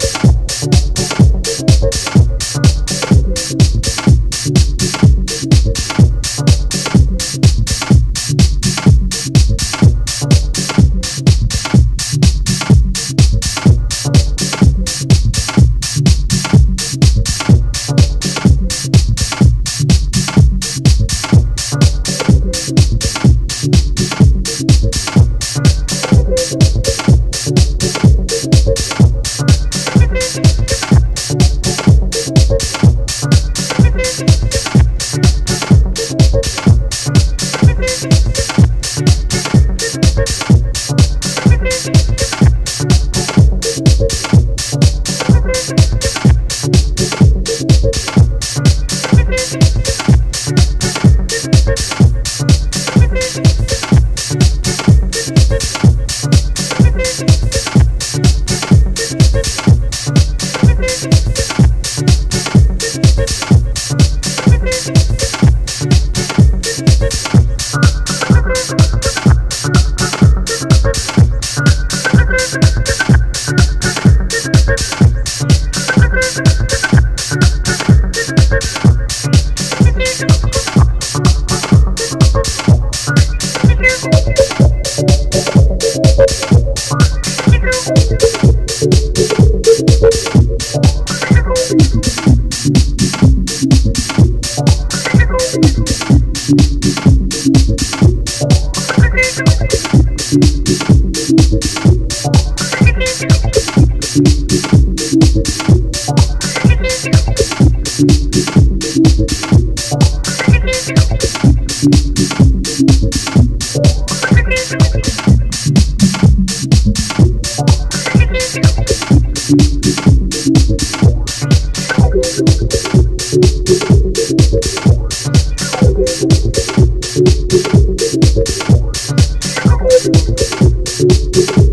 you Peace. Thank